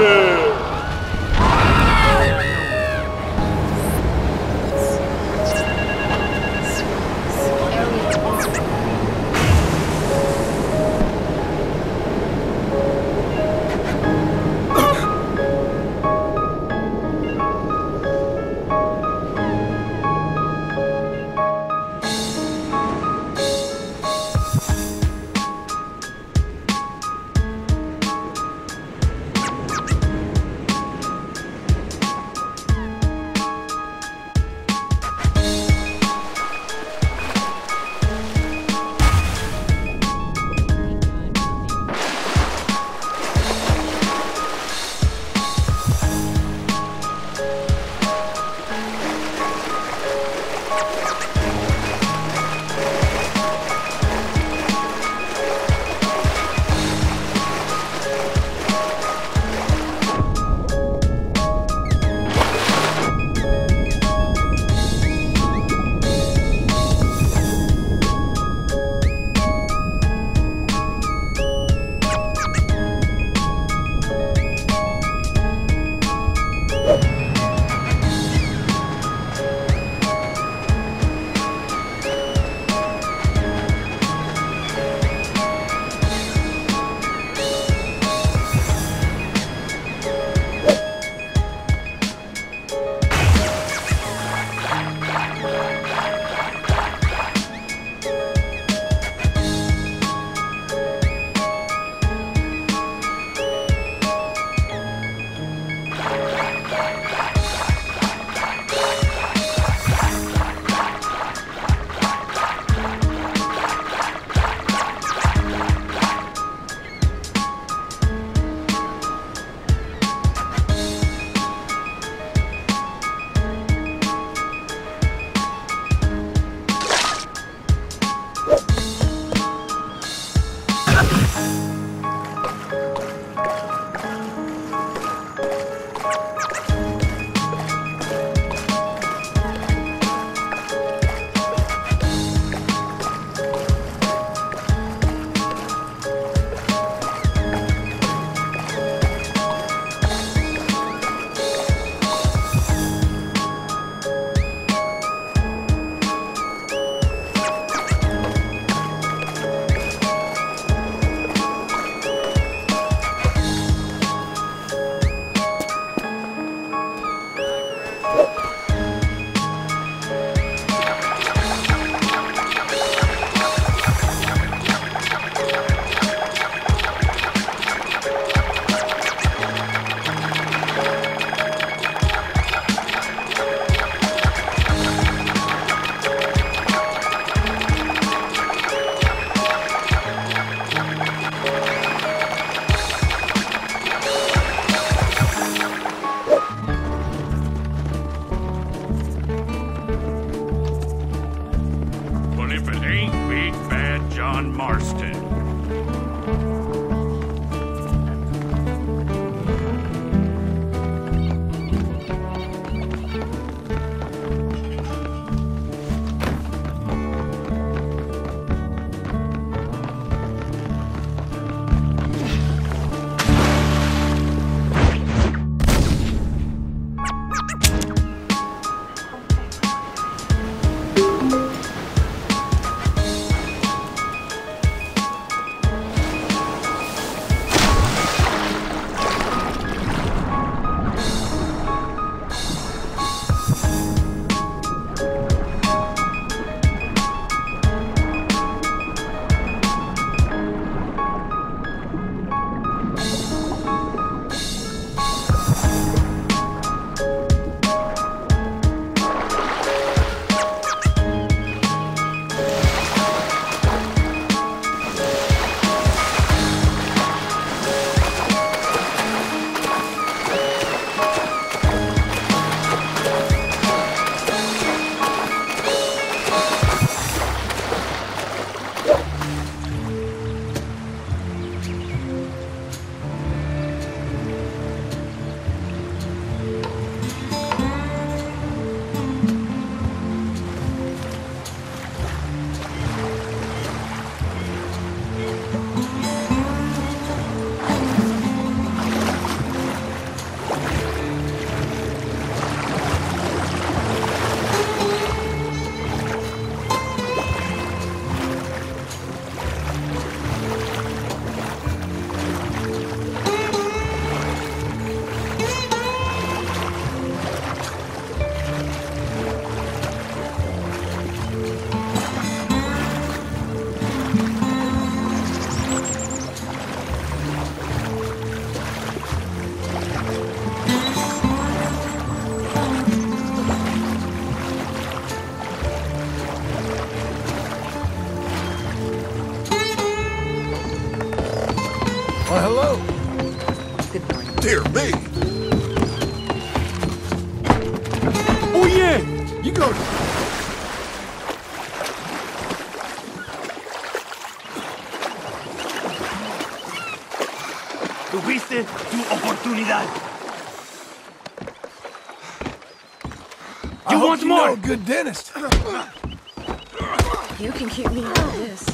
Well, Ha ha ha! If it ain't Big Bad John Marston. Well, hello. Good morning. Dear me. Oh, yeah. You go. Tuviste tu oportunidad. You I want more? You know good dentist. You can keep me out of this.